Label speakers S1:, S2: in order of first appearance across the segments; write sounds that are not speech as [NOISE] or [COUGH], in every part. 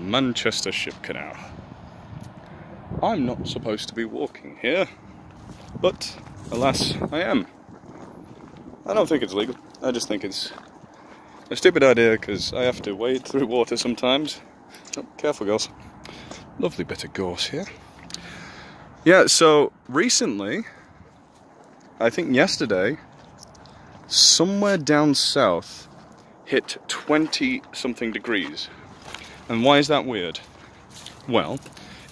S1: Manchester Ship Canal. I'm not supposed to be walking here, but alas, I am. I don't think it's legal. I just think it's a stupid idea because I have to wade through water sometimes. Oh, careful, girls. Lovely bit of gorse here. Yeah, so recently, I think yesterday, somewhere down south hit 20 something degrees. And why is that weird? Well,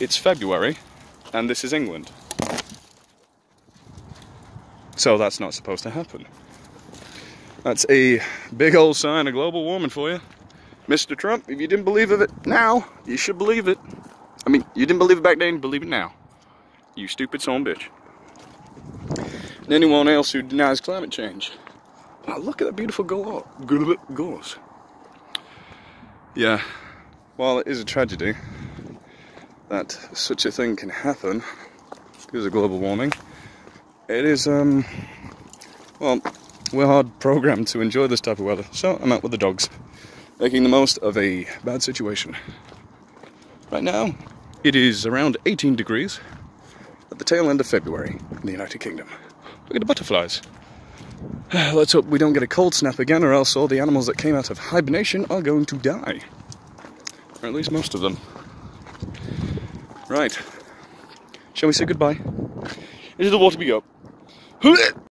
S1: it's February and this is England. So that's not supposed to happen. That's a big old sign of global warming for you. Mr. Trump, if you didn't believe of it now, you should believe it. I mean, you didn't believe it back then, believe it now. You stupid son bitch. And anyone else who denies climate change. Wow, look at that beautiful gorse. Yeah, while it is a tragedy that such a thing can happen because of global warming, it is, um, well, we're hard programmed to enjoy this type of weather. So I'm out with the dogs, making the most of a bad situation. Right now, it is around 18 degrees at the tail end of February in the United Kingdom. Look at the butterflies. [SIGHS] Let's hope we don't get a cold snap again, or else all the animals that came out of hibernation are going to die. Or at least most of them. Right. Shall we say goodbye? Into the water we go. [LAUGHS]